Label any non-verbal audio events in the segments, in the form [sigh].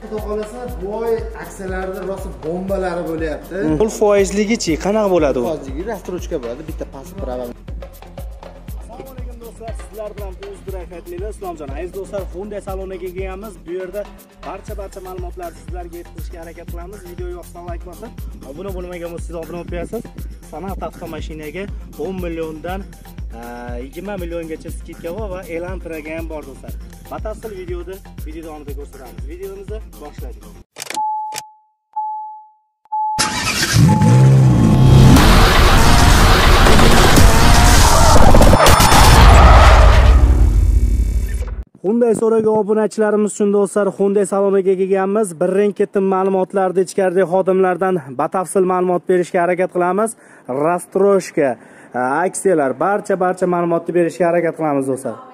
xudo xohlasa bu oy aksiyalarda rosa bombalari bo'lyapti. Pul foizligichi qanaqa bo'ladi u? Hozirgi rastruchka bo'ladi bitta pasport prava assalomu alaykum do'stlar sizlar bilan uzdirak aytmaymiz islomjon aziz do'stlar hyundai saloniga kelganmiz. Bu yerda barcha barcha ma'lumotlarni sizlarga yetkazishga harakat qilamiz. Video yoqsa layk bosib obuna bo'lmagan bo'lsangiz obuna bo'lib qo'yasiz. San'at avtomashinaga 10 milliondan e, 20 milliongacha skidka bor va e'lon tiraga ham bor do'stlar batafsil videoda video davomida ko'rsatamiz videomizni boshladik Hyundai so'ragan obunachilarimiz uchun do'stlar Hyundai saloniga kelganmiz. Birin ketim ma'lumotlarni ichkaridagi xodimlardan batafsil ma'lumot berishga harakat qilamiz. Rastroshka, aksiyalar, barcha barcha ma'lumotni berishga harakat qilamiz do'stlar.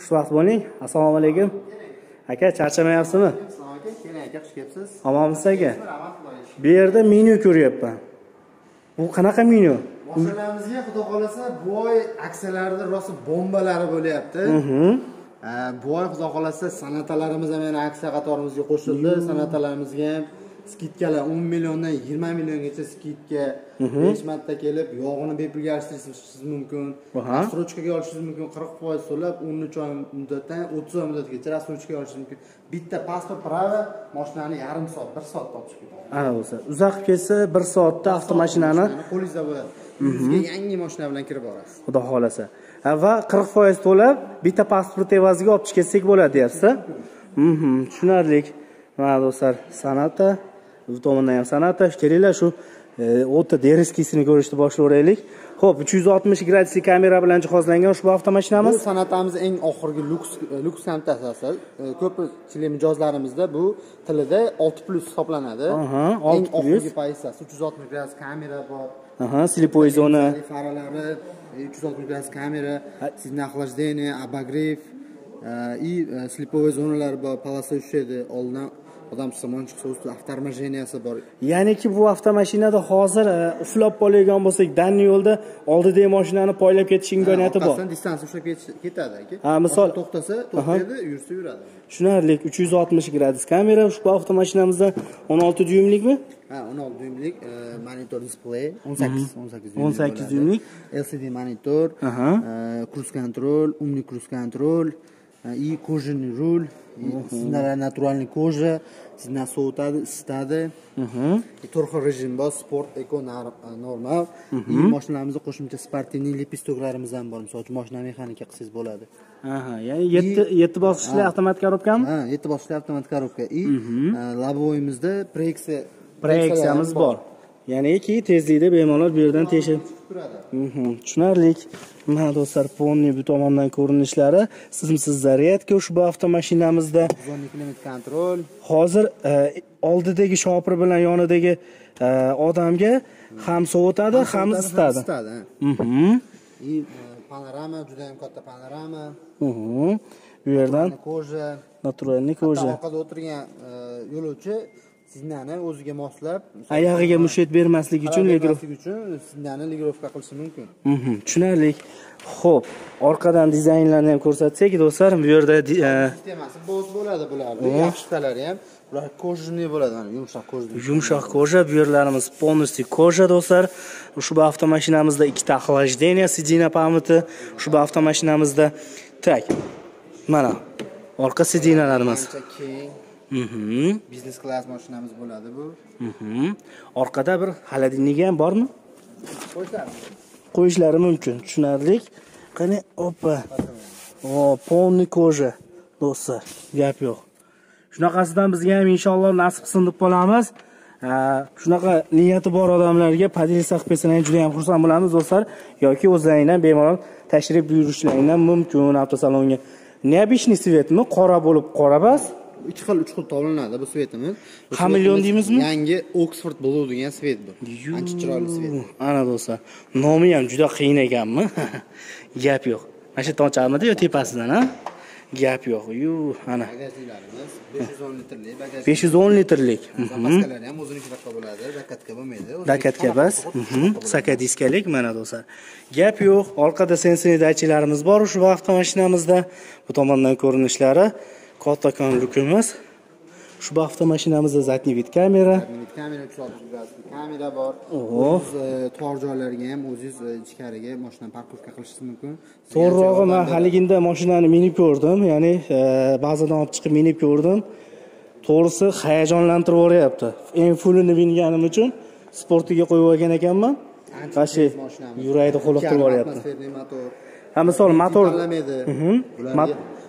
Xushvaqt bo'ling. Assalomu alaykum. Aka, charchamayapsizmi? assalomu alaykum keling aka xush kelibsiz Omonmisiz aka? Bu yerda menyu ko'ryapman. Bu qanaqa menyu? mashinamizga xudo xohlasa bu oy aksiyalarda rosa bombalari bo'lyapti Mhm. Э, bu oy xudo xohlasa san'atalarimiz ham yana aksiya qatorimizga qo'shildi san'atalarimizga ham skidkalar 10 milliondan 20 milliongacha skidka 5 marta kelib yog'ini bepulga alishtirishingiz mumkin. Рассрочкаga olishingiz mumkin 40% to'lab 13 oy muddatdan 30 oy muddatgacha рассрочкаga olishingiz mumkin. Bitta pasport prava mashinani yarim soat 1 soatda olib chiqib ketadi Ana bo'lsa, uzoq ketsa 1 soatda avtomashinani qo'lingizda bo'ladi uyingizga yangi mashina bilan kirib borasiz. Xudo xohlasa. Va 40% to'lab bitta pasport evaziga olib chiqib ketsak bo'ladi deyapsiz mhm tushunarli. Mana do'stlar san'atda bu tomondan ham san'atda kelinglar shu o'ta deriskisini ko'rishni boshlayveraylik ho'p 360 gradusli kamera bilan jihozlangan ushbu bu avtomashinamiz san'atimiz eng oxirgi luks luks kamtasasi ko'pchilik mijozlarimizda bu tilida 6 plus hisoblanadi. Eng 6 plus. oxirgi pozitsiyasi 360 gradus kamera bor. Aha zona. Faralari 360 gradus kamera. Охлаждение обогрев и слеповой zonalar bor полоса ushlaydi oldindan odam somon chiqsa usti avtomarjeniyasi bor. Ya'niki bu avtomashinada hozir e, uflab qoladigan bo'lsak danni yo'lda oldidagi mashinani poylab ketish imkoniyati bor. Distansiya ushlab ketadi Ha, misol- to'xtasa to'xtaydi yursa yuradi. Tushunarli 360 gradus kamera ushbu avtomashinamizda 16 dyuymlikmi Ha, 16 dyuymlik e, monitor displey, 18 18 dyuymlik. 18 bo'ladi. dyuymlik. LCD monitor, control, умный cruise control e, и кожаный руль, и siznlar naturalniy koja, sizni sovutadi, isitadi. To'rt xil rejim bor, sport, eko, normal. И mashinamizda qo'shimcha sportivniy lipistoklarimiz ham bor. Misol uchun mashina mexanika qilsangiz bo'ladi. aha ya'ni 7 7 bosqichli avtomat korobkami Ha, 7 bosqichli avtomat korobka. И лобовойimizda preksiya proyeksiyamiz bor ya'niki tezlikda bemalol bu yerdan tekshirib. Mhm, tushunarli mana do'stlar polniy bu tomondan ko'rinishlari simsiz zaryadka ushbu avtomashinamizda kontrol, hozir e, oldidagi shopir bilan yonidagi e, odamga ham sovutadi ham isitadi. Mhm, e, panorama juda ham katta panorama, mhm. bu yerdan koja. naturalniy koja orqada o'tirgan yo'lovchi siznani o'ziga moslab oyog'iga mushet bermaslik uchun uchun siznani ligirovka qilishi mumkin. Mhm, tushunarli ho'p orqadan dizaynlarni ham ko'rsatsak do'stlar bu yerda di- e, Sistemasi bo'z bo'ladi bularni. Yaxshi shitalari ham bular kojniy bo'ladi, mana yumshoq kojniy. yumshoq koja bu yerlarimiz полностью koja do'stlar ushbu avtomashinamizda ikkita охлаждение sidina pamiti ushbu avtomashinamizda tak mana orqa sidinalarimiz keng biznes klass mashinamiz bo'ladi bu. mhm. orqada bir холодильниги ham bormi? Qo'yishlar. qo'yishlari mumkin. Tushunarli qani opa o полный koja do'stlar gap yo'q. Shunaqasidan bizga ham inshaalloh nasib qilsin deb qolamiz. Shunaqa niyati bor odamlarga podelиться qilib bersalar juda ham xursand bo'lamiz do'stlar. Yoki o'zlaringdan bemalol tashrif buyurishlaringdan mumkin avtosalonga. Необычный светmi qora bo'lib qora bas ikki xil uch xil tovlanadi bu svetimiz. Xameleon svetimiz deymizmi? yangi oksford blue degan svet bu. Ancha chiroyli svet. ana do'stlar nomi ham juda qiyin ekanmi? [laughs] Gap yo'q. Mana shu yerdan ochamidi yo tepasidan a gap yo'q. Yu ana. Bagajliklarimiz 510 litrli bagaj 510 litrlik. Zapaskalar ham o'zinikidaqa bo'ladi dakatka bo'lmaydi. Dakatka bas Mhm. saka diskalik mana do'stlar. Gap yo'q. Orqada sensorli datchiklarimiz bor ushbu avtomashinamizda bu tomondan ko'rinishlari kattakon lukimiz ushbu avtomashinamizda задний вид kamera kamera 360 gradusli kamera bor. O'zingiz e, tor joylarga ham o'zingiz e, ichkariga mashinani parkovka qilishingiz mumkin. To'g'rirog'i man haliginda mashinani minib ko'rdim. Ya'ni e, bazadan olib chiqib minib ko'rdim. To'g'risi hayajonlantirib yuboryapti. Eng fullini minganim uchun sportiga qo'yib olgan ekanman. Mana shu yurakni xoliqtirib yuboryapti. Ha misol motor tanlamaydi Mhm.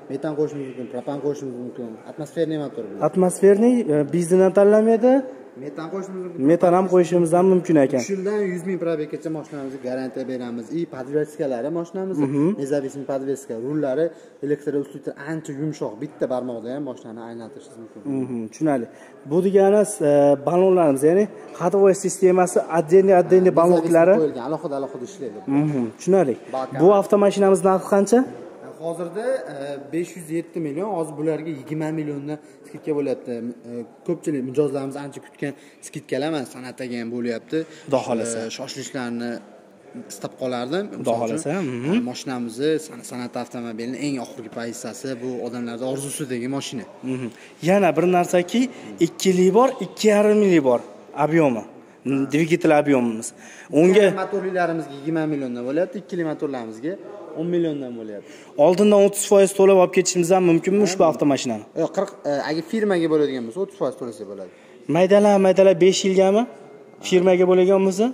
Metan qo'shishimiz mumkin propan qo'shishimiz mumkin atmosferniy motor bu atmosferniy benzindan tanlamaydi metan qo'shishimiz mumkin metan ham qo'yishimiz ham mumkin ekan uch yildan yuz ming probeggacha mashinamizga garantiya beramiz и podveskalari mashinamizni независимый podveska rullari elektrousluter ancha yumshoq bitta barmoqda ham mashinani aylantirishingiz mumkin. Tushunarli bu degani e, ballonlarimiz ya'ni ходовой sistemasi отдельный отдельный qo'yilgan alohida alohida ishlaydi. Tushunarli bu avtomashinamiz narxi qancha hozirda e, besh yuz yetti million hozir bularga yigirma milliondan skidka bo'lyapti. E, ko'pchilik mijozlarimiz ancha kutgan skidkalar mana san'at aka ham bo'lyapti. Xudo xohlasa. E, shoshilishlarni istab qolardim. Xudo xohlasa, mashinamizni san- san'at avtomobilini eng oxirgi pozitsiyasi bu odamlarni orzusidagi mashina Mhm. yana bir narsaki ikkilik bor ikki yarimlik bor объемi dvigatel объемimiz unga motorlilarimizga yigirma milliondan bo'lyapti ikkili motorlarimizga o'n milliondan bo'lyapti. Oldindan o'ttiz foiz to'lab olib ketishimiz ham mumkinmi ushbu avtomashinani yo'q qirq e, agar firmaga bo'ladigan bo'lsa o'ttiz foiz to'lasa bo'ladi. Maydalab maydalab besh yilgami? Firmaga bo'lgan bo'lsa?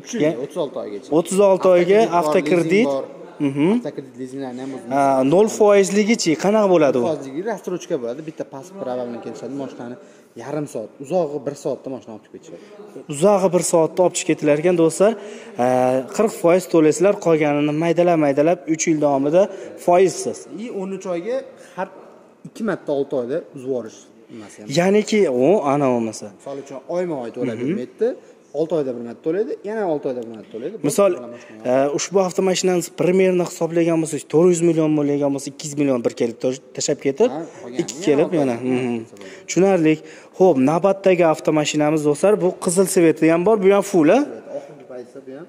Uch yil o'ttiz olti oygacha. o'ttiz olti oyga avtokredit avtokredit. lizinglarni ham nol foizligichi? Qanaqa bo'ladi u? Hozirgi рассрочка bo'ladi. Bitta pasport prava bilan kelishadi. Mashinani yarim soat. Uzog'i bir soatda mashina olib chiqib ketishadi uzog'i bir soatda olib chiqib ketilar ekan do'stlar qirq foiz to'laysizlar qolganini maydalab maydalab uch yil davomida foizsiz. И o'n uch oyga har ikki marta olti oyda buzib yuborish nimasi? Ya'niki u ana bo'lmasa misol uchun oyma oy to'lab bermaydida olti oyda bir marta to'laydi yana olti oyda bir marta to'laydi misol e, ushbu avtomashinani primerni hisoblagan bo'lsak to'rt yuz million bo'lgan bo'lsa ikki yuz million bir kelib tashlab ketib ikki kelib yana. mhm. tushunarli ho'p navbatdagi avtomashinamiz do'stlar bu qizil sveti ham bor bu ham full a oxirgi pozitsiya bu ham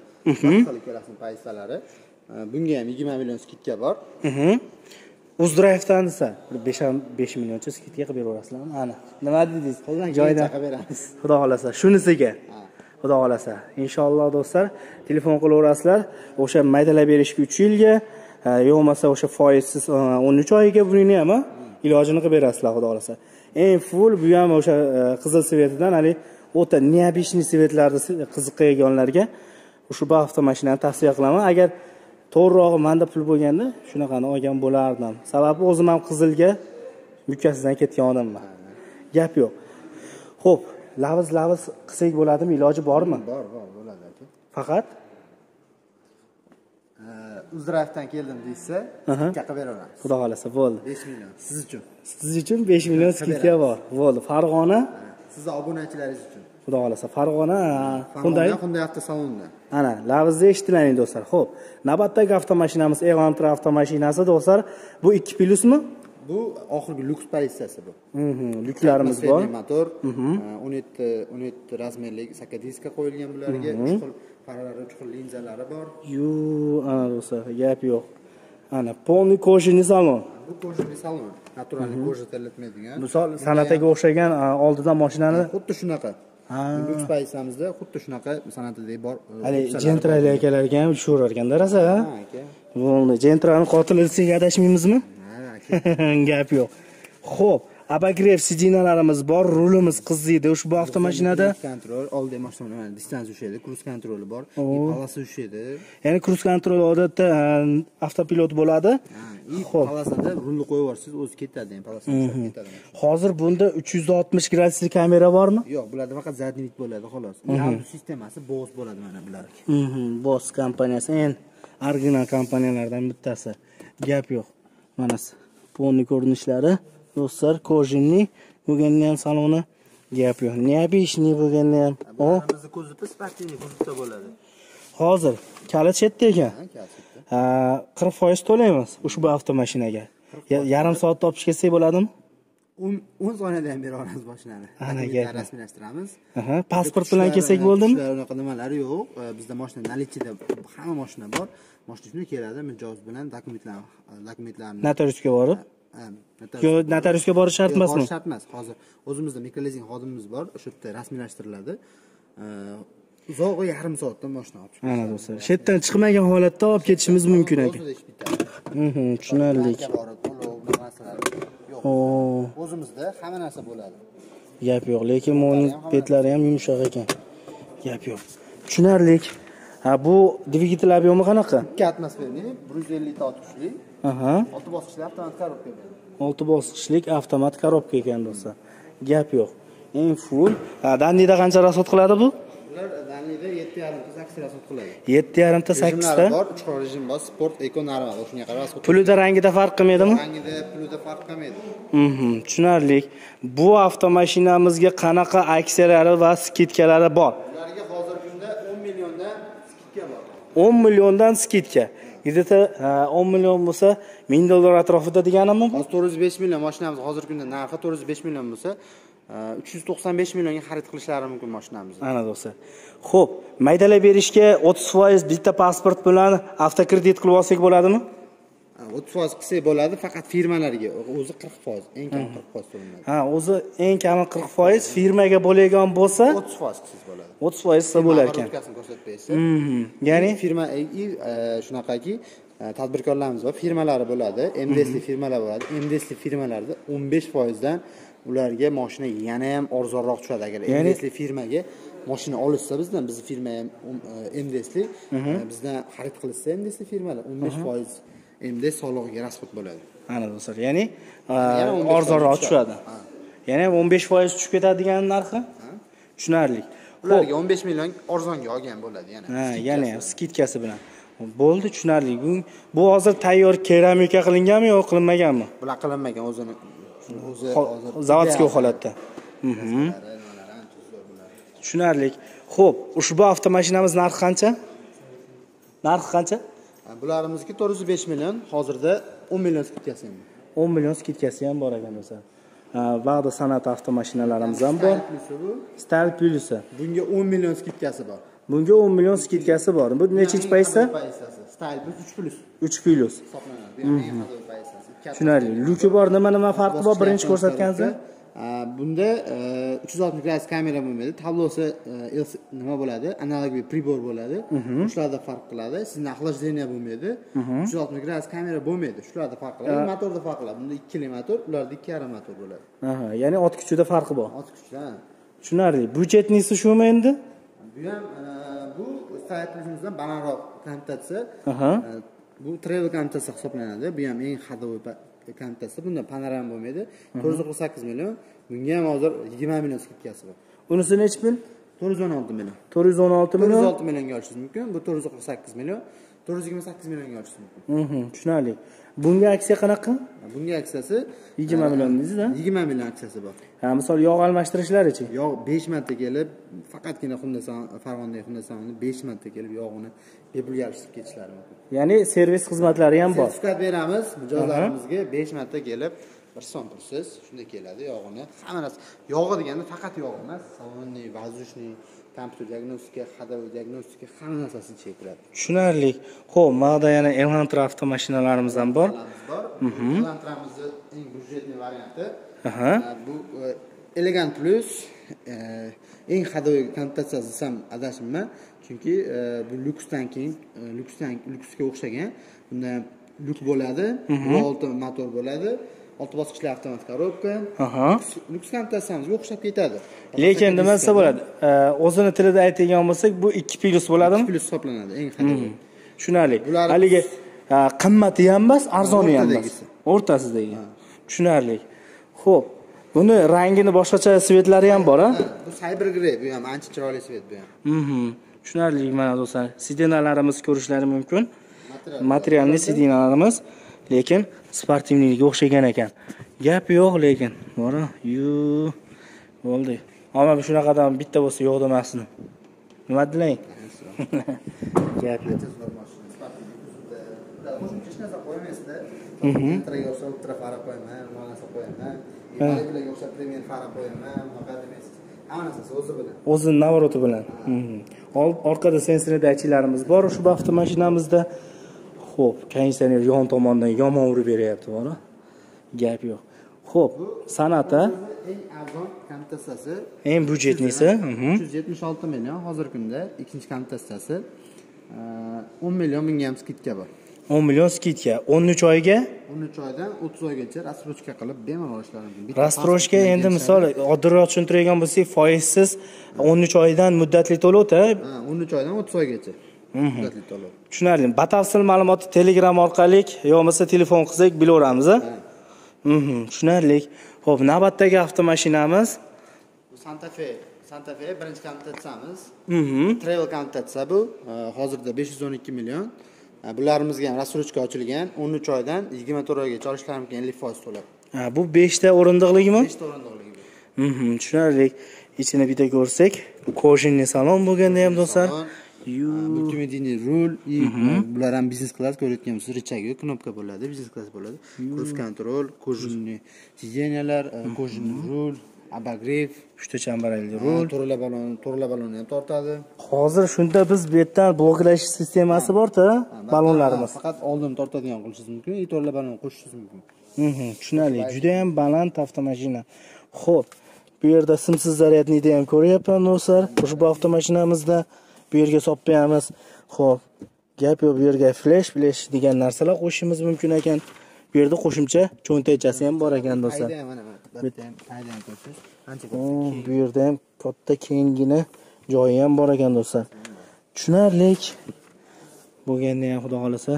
vaqtli ikkalasini pozitsiyalari E, bunga ham yigirma million skidka bor. Uzdrayvdan desa bir besh besh millioncha skidka qilib beraverasizlarmi ana nima dedingiz? Joyidan qilib beramiz xudo xohlasa shunisiga xudo xohlasa inshaalloh do'stlar telefon qilaverasizlar. O'sha maydalab berishga uch yilga yo'q bo'lmasa o'sha foizsiz o'n uch oyiga buningni ham ilojini qilib berasizlar xudo xohlasa eng full bu ham o'sha e, qizil svetidan haligi o'ta необычный svetlarni si- e, qiziqayotganlarga ushbu avtomashinani tavsiya qilaman. Agar to'g'rirog'i manda pul bo'lganda shunaqani olgan bo'lardim. Sababi o'zim ham qizilga mukkasidan ketgan odamman. Gap yo'q. Ho'p lavz lavz qilsak bo'ladimi? Iloji bormi? Bor bor bo'ladi aka. Faqat? Uzdraftdan keldim deyishsa Aha. skidka qilib beraveramiz. Xudo xohlasa bo'ldi. Besh million. Siz uchun. Siz uchun besh million skidka bor. Bo'ldi. Farg'ona? Sizni obunachilaringiz uchun. Xudo xohlasa farg'ona hyundai Farg'ona Hyundai. Avtosalonida ana lavzni eshitdilaring do'stlar. Ho'p navbatdagi avtomashinamiz elantra avtomashinasi do'stlar. Bu ikki plyusmi bu oxirgi lyuks pozitsiyasi bu. Mhm, lyuklarimiz bor. motor o'n yetti o'n yetti razmerlik sakadiska qo'yilgan bularga chuqur faralari chuqur linzalari bor. Yu ana do'stlar gap yo'q. Ana полный кожаный salon. Bu кожаный salon. Naturalniy koja terlatmaydigan. Misol san'ataga o'xshagan oldidan mashinani xuddi shunaqa. Lyuks pozitsiyamizda xuddi shunaqa san'atidagi bor e, haligi jentrali akalarga ham tushaverar ekanda rosa. Ha, aka. Bo'ldi. Jentrani qotili desak adashmaymizmi [laughs] gap yo'q. Ho'p abagrev sidinalarimiz bor rulimiz qiziydi ushbu avtomashinada Cruise control oldin mashina distans ushlaydi cruise kontroli bor. И polasi ushlaydi ya'ni kruz kontrol odatda avtopilot bo'ladi. И Xo'p. palasada rulni qo'yib yuborsangiz o'zi ketadi ham palasada ushlab ketadi hozir bunda 360 gradusli kamera bormi? Yo'q bularda faqat задний вид bo'ladi xolos. Audio sistemasi bos bo'ladi mana bularga. Mhm, boss kompaniyasi. Eng original kompaniyalardan bittasi. Gap yo'q manasi полный ko'rinishlari do'stlar kojinniy bo'lganda ham saloni gap yo'q необычный bo'lganda ham bizni kuzovi sportivniy kuzovda bo'ladi. Hozir kalit chetda ekan. Qirq foiz to'laymiz ushbu avtomashinaga. Ya- yarim soatda olib chiqib ketsak bo'ladimi o'n o'n soniyada ham bera olamiz mashinani Ana Dokumentlarni gap. rasmiylashtiramiz. Pasport bilan kelsak bo'ldimi? unaqa nimalari yo'q. Bizda mashina наличиеda hamma mashina bor. Mashina shunday keladi mijoz bilan dokumentlar dokumentlarni notariusga borib? Yo notariusga borish shart emasmi borish shart emas hozir o'zimizda mikrolizing xodimimiz bor. O'sha yerda rasmiylashtiriladi. Uzog'i yarim soatda moshina olib chiqib ana do'stlar shu yerdan chiqmagan holatda olib ketishimiz mumkin ekan o'zida ish bitadi Mhm, tushunarli. Banka o'zimizda hamma narsa bo'ladi. Gap yo'q lekin uning betlari ham yumshoq ekan. Gap yo'q. Tushunarli ha bu dvigatel объемi qanaqa? Ikki atmosferniy bir yuz ellikta ot kuchli aha. Olti bosqichli avtomat korobka olti bosqichlik avtomat korobka ekan do'stlar gap yo'q. Eng full. Dandida qancha rasxod qiladi bu danida yetti yarimta sakkizta rasxod qiladi. Yetti yarimta sakkizta bor uch xil rejim bor sport eko normal shunga qarab pulida rangida farq qilmaydimi? Rangida pulida farq qilmaydi. Mhm, tushunarli bu avtomashinamizga qanaqa aksiyalari va skidkalari bor? Ularga hozirgi kunda o'n milliondan skidka bor. 10 milliondan skidka. Где то 10 million bo'lsa 1000 dollar atrofida deganimi hozir to'rt yuz besh million mashinamiz hozirgi kunda narxi to'rt yuz besh million bo'lsa uch yuz to'qson besh millionga xarid qilishlari mumkin mashinamizni ana do'stlar ho'p maydalab berishga 30% bitta pasport bilan avtokredit qilib olsak bo'ladimi? O'ttiz foiz qilsak bo'ladi faqat firmalarga o'zi qirq foiz eng kam qirq foiz to'lanadi. Ha o'zi eng kami 40% firmaga bo'ladigan bo'lsa o'ttiz foiz qilsangiz bo'ladi. 30% qilsa bo'lar ekan. Oborotkasini ko'rsatmaysiz Mhm, ya'ni? firma e, e, shunaqaki tadbirkorlarimiz bor. Firmalari bo'ladi. Mdsli firmalar bo'ladi. Mdsli firmalarda o'n besh foizdan ularga moshina yana ham arzonroq tushadi. Agar mdsli firmaga moshina olishsa bizdan bizni firma ham mdsli bizdan xarid qilishsa mdsli firmalar o'n besh foiz mds solig'iga rasxod bo'ladi. Ana do'stlar ya'ni Yana 15% arzonroq tushadi. tushadi. Ha. yana 15% tushib ketadi degan narxi tushunarli. Ularga o'n besh million arzonga olgan bo'ladi yana ha yana ham skidkasi bilan bo'ldi tushunarli. Bu hozir tayyor keramika qilinganmi yo qilinmaganmi? Bular qilinmagan o'zini o'zi zavodskiy holatda. Mhm. tushunarli. Ho'p ushbu avtomashinamiz narxi qancha? Narxi qancha? Bularimizniki to'rt yuz besh million hozirda o'n million skidkasi ham bor. 10 million skidkasi ham bor ekan Ha, bag'da san'at avtomashinalarimiz ham bor. Style stal plusi bunga o'n million skidkasi bor bunga 10 million skidkasi bor. Bu nechinchi plus uch plus. 3 plus. Hisoblanadi. Bu ham eng qadimiy paytasi. Katta tushunarli. Luki bor nima nima farqi bor? Birinchi ko'rsatganingizda bunda e, uch yuz oltmish gradus kamera bo'lmaydi tablosi e, nima bo'ladi? Analogiy pribor bo'ladi. Shularda farq qiladi. Sizni охлаждение bo'lmaydi. Uch yuz oltmish gradus kamera bo'lmaydi. Shularda farq qiladi. Motorda farq qiladi. Bunda ikkili motor ularda ikki yarim motor bo'ladi. Ya'ni ot kuchida farqi bor. Ot kuchdan tushunarli. Byudjetnisi shumi endi bu ham e, bu style plusimizdan balandroq komutatsiya Aha. E, bu travel komutatsiya hisoblanadi. Bu ham eng ходовой komutatsiya bunda panorama bo'lmaydi. To'rt yuz qirq sakkiz million. Bunga ham hozir yigirma million skidkasi bor. Unisi nechi pul to'rt yuz o'n olti million. 416 to'rt yuz million. Olti millionga olishingiz mumkin. Bu to'rt yuz qirq sakkiz million to'rt yuz yigirma sakkiz millionga olishingiz mumkin. Mhm, tushunarli. Bunga aksiya qanaqa? Bunga aksiyasi 20 million dedingiz-da? yigirma million aksiyasi bor. Ha misol yog' almashtirishlarichi yog' besh marta kelib faqatgina Hyundai farg'onadagi salonida besh marta kelib yog'ini bepulga alishtirib ketishlari mumkin. Ya'ni servis xizmatlari ham bor. Sertifikat beramiz mijozlarimizga besh marta kelib bir so'm pulsiz shunda keladi yog'ini. Hamma narsa yog'i deganda faqat yog' emas salonniy воздушный kompyuter diagnostika ходовой diagnostika hamma narsasi ichiga kiradi tushunarli. Ho'p mana yana elantra avtomashinalarimiz ham bor. Bor. Elantramizni eng byudjetniy varianti. Bu uh, elegant plus uh, eng ходовой komplektatsiyasi desam adashmayman chunki uh, bu luksdan keyin luksdan luksga o'xshagan. Bunda lyuk bo'ladi. Olti motor bo'ladi olti bosqichli avtomat korobka Aha. luks komplektatsiyamizga o'xshab ketadi. Lekin nima desa bo'ladi. O'zini tilida aytadigan bo'lsak bu 2 plus bo'ladimi? Plus hisoblanadi eng ходовой tushunarli. Haligi qimmati ham emas arzoni ham emas o'rtasidagi. Tushunarli. Ho'p buni rangini boshqacha svetlari ham bor a bu cyber grey bu ham ancha chiroyli svet bu ham. Mhm. tushunarli mana do'stlar. Sidinalarimiz ko'rishlari mumkin. Material. materialniy sidinalarimiz lekin sportivniyga o'xshagan ekan. Gap yo'q lekin. Bora yu bo'ldi. Ammo shunaqadan bitta bo'lsa yo'q demasin. Nima dilang [laughs] gap yo'q. Qo'shimcha hech narsa qo'ymaysizda intraga o'xshab ultra fara qo'yaman nima narsa qo'yaman malibularga o'xshab premier fara qo'yaman unaqa demaysiz hamma narsasi o'zi bilan o'zini navoroti bilan. Mhm. Orqada sensorli daychilarimiz bor ushbu avtomashinamizda ho'p konditsioner yon tomondan yomon urib beryapti bora. Gap yo'q. Ho'p san'ata eng arzon konnotatsiyasi eng byudjetnisi mhm. uch yuz yetmish olti million hozirgi kunda ikkinchi konnotatsiyasi o'n million bunga ham skidka bor. 10 million skidka. 13 oyga? O'n uch oydan o'ttiz oygacha рассрочка qilib bemalol ishlar mumkin bilan endi misol oddiyroq tushuntiradigan bo'lsak foizsiz 13 oydan muddatli to'lovda. O'n uch oydan o'ttiz oygacha. Mhm. Muddatli to'lov. Tushunarli. Batafsil ma'lumotni telegram orqali yo bo'lmasa telefon qilsak bilaveramiz Mhm, tushunarli. Ho'p navbatdagi avtomashinamiz. Santa fe santa fe birinchi konnotatsiyamiz Mhm. travel konnotatsiya bu e, hozirda besh yuz o'n ikki million. E, bularimizga ham рассрочка ochilgan o'n uch oydan yigirma to'rt oygacha olishlari mumkin ellik foiz to'lab. Ha, bu 5 ta o'rindiqligimi? Beshta o'rindiqligi Mhm, tushunarli. Ichini bitta ko'rsak kojinli salon bo'lganda ham do'stlar Yu. multimedийный rul и bular ham biznes klass ko'rayotgan bo'lsangiz richagi knopka bo'ladi biznes klass bo'ladi. Kruiz kontrol кожаный сиденьялар кожаный rul обогрев uchta chambarakli rul rul to'rala balon to'rala balonni ham tortadi. Hozir shunda biz bu yerdan bloklash sistemasi borda ballonlarimiz faqat oldin tortadigan qilishingiz mumkin и to'rala balon qo'shishingiz mumkin. Mhm, tushunarli. Juda ham baland avtomashina. Ho'p bu yerda simsiz zaryadniyni ham ko'ryapman do'stlar ushbu avtomashinamizda bu yerga solib qo'yamiz ho'p gap yo'q bu yerga flash flash degan narsalar qo'shishimiz mumkin ekan. Bu yerda qo'shimcha cho'ntachasi ham bor ekan do'stlar. Bu yerda ham katta kenggina joyi ham bor ekan do'stlar. Tushunarlik. Bo'lganda ham xudo xohlasa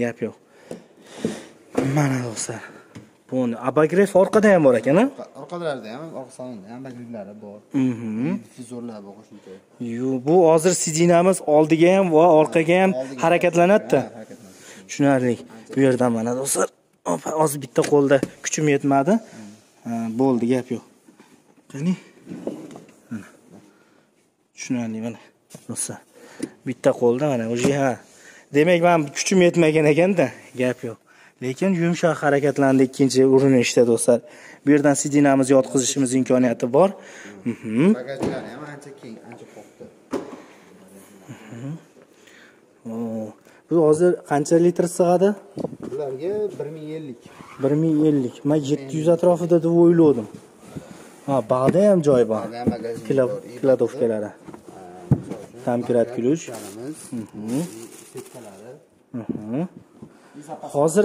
gap yo'q. Mana do'stlar buni abagrev orqada ham bor ekan a orqalarida ham orqa salonda ham bagriflari bor Mhm. difuzorlar bor qo'shimcha Yu, bu hozir sidinamiz oldiga ham va orqaga ham harakatlanadi-da. Ha, harakatlanadi. Tushunarli. Bu yerdan mana do'stlar, hozir bitta qo'lda kuchim yetmadi. Bo'ldi, gap yo'q. Qani? Tushunarli mana do'stlar. Bitta qo'lda mana уже ha. Demak, men kuchim yetmagan ekanda, gap yo'q. Lekin yumshoq harakatlandi ikkinchi urinishda do'stlar. Bu yerdan sidinamizni yotqizishimiz imkoniyati bor. Mhm. bagajlari ham ancha keng ancha katta Oo. Bu hozir qancha litr sig'adi? bularga bir ming ellik 1050. Men 700 atrofida deb o'yladim. Ha, bag'da ham joy bor. Bagajnik Kilo bor, Hozir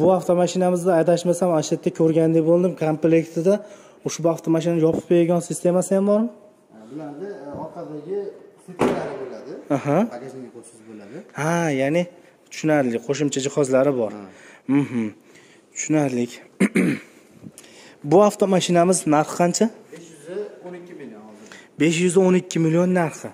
bu avtomashinamizni adashmasam ana shu yerda ko'rgandek bo'ldim. Komplektida ushbu avtomashinani yopib qo'ygan sistemasi ham bormi? bularda e, orqadagi setkalari bo'ladi Aha. bo'ladi Ha, ya'ni tushunarli qo'shimcha jihozlari bor. Mhm. Tushunarli. [clears throat] bu avtomashinamiz narxi qancha? besh yuz o'n ikki 512 million hozir million narxi.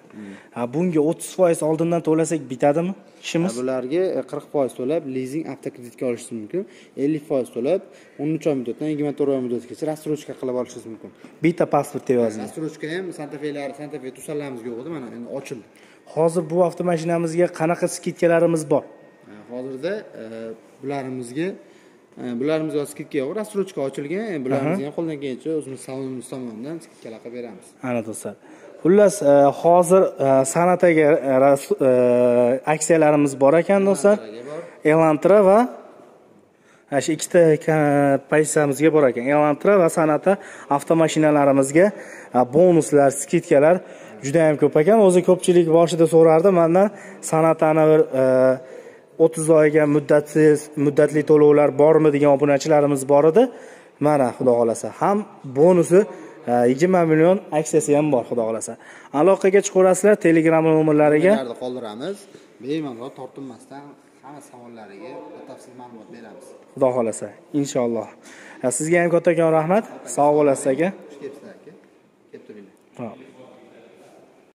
Bunga 30% oldindan to'lasak bitadimi? Ishimiz? bularga e, qirq foiz to'lab lizing avtokreditga olishingiz mumkin ellik foiz to'lab o'n uch oy muddatdan yigirma to'rt oy muddatgacha рассрочка qilib olishingiz mumkin Bitta pasport yozing. рассрочка ham santa felar santa fe tusalarimiz yo'q edi mana endi ochildi Hozir bu avtomashinamizga qanaqa skidkalarimiz bor? Hozirda e, bularimizga e, bularimizga skidka yo'q рассрочка ochilgan e, bularimizga ham qo'ldan kelgancha o'zimiz salonimiz tomonidan skidkalar qilib beramiz Ana do'stlar. Xullas, e, hozir san'ataga ras- e, aksiyalarimiz bor ekan do'stlar. Elantra va ana shu ikkita pozitsiyamizga bor ekan. Elantra va san'ata avtomashinalarimizga bonuslar, skidkalar juda ham ko'p ekan. O'zi ko'pchilik boshida so'rardi mendan san'atani bir e, 30 oyga muddatsiz muddatli to'lovlar bormi degan obunachilarimiz bor edi. Mana xudo xolasa ham bonusi e, 20 million aksiyasi ham bor xudo xolasa. Aloqaga chiqaverasizlar Telegram nomerlariga. Qoldiramiz bemalol tortinmasdan hamma savollariga batafsil ma'lumot beramiz Xudo xolasa, inshaalloh. Sizga ham kattakon rahmat. Sog' bo'lasiz aka.